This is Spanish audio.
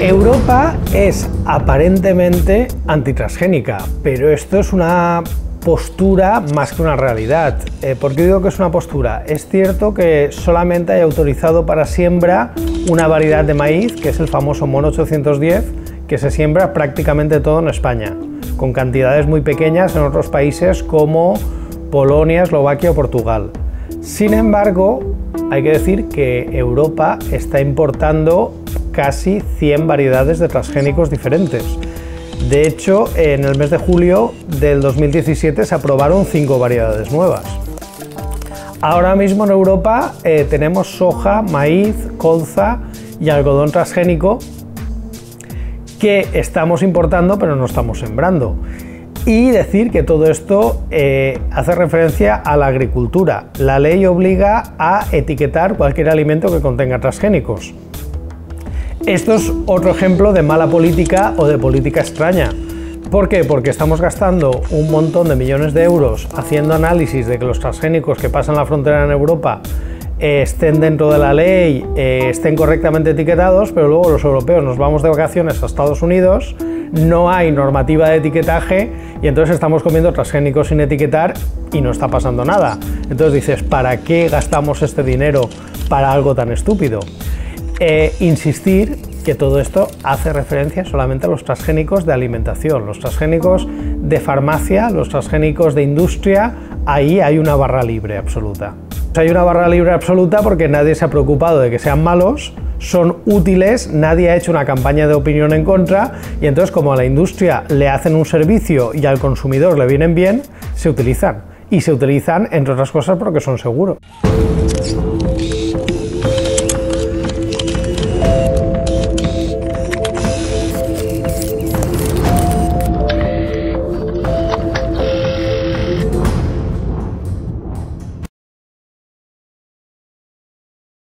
Europa es aparentemente antitransgénica, pero esto es una postura más que una realidad. Eh, ¿Por qué digo que es una postura? Es cierto que solamente hay autorizado para siembra una variedad de maíz, que es el famoso Mono 810, que se siembra prácticamente todo en España, con cantidades muy pequeñas en otros países como Polonia, Eslovaquia o Portugal. Sin embargo, hay que decir que Europa está importando casi 100 variedades de transgénicos diferentes. De hecho, en el mes de julio del 2017 se aprobaron 5 variedades nuevas. Ahora mismo en Europa eh, tenemos soja, maíz, colza y algodón transgénico que estamos importando pero no estamos sembrando. Y decir que todo esto eh, hace referencia a la agricultura. La ley obliga a etiquetar cualquier alimento que contenga transgénicos. Esto es otro ejemplo de mala política o de política extraña. ¿Por qué? Porque estamos gastando un montón de millones de euros haciendo análisis de que los transgénicos que pasan la frontera en Europa estén dentro de la ley, eh, estén correctamente etiquetados, pero luego los europeos nos vamos de vacaciones a Estados Unidos, no hay normativa de etiquetaje y entonces estamos comiendo transgénicos sin etiquetar y no está pasando nada. Entonces dices, ¿para qué gastamos este dinero para algo tan estúpido? Eh, insistir que todo esto hace referencia solamente a los transgénicos de alimentación, los transgénicos de farmacia, los transgénicos de industria, ahí hay una barra libre absoluta. Hay una barra libre absoluta porque nadie se ha preocupado de que sean malos, son útiles, nadie ha hecho una campaña de opinión en contra y entonces como a la industria le hacen un servicio y al consumidor le vienen bien, se utilizan. Y se utilizan, entre otras cosas, porque son seguros.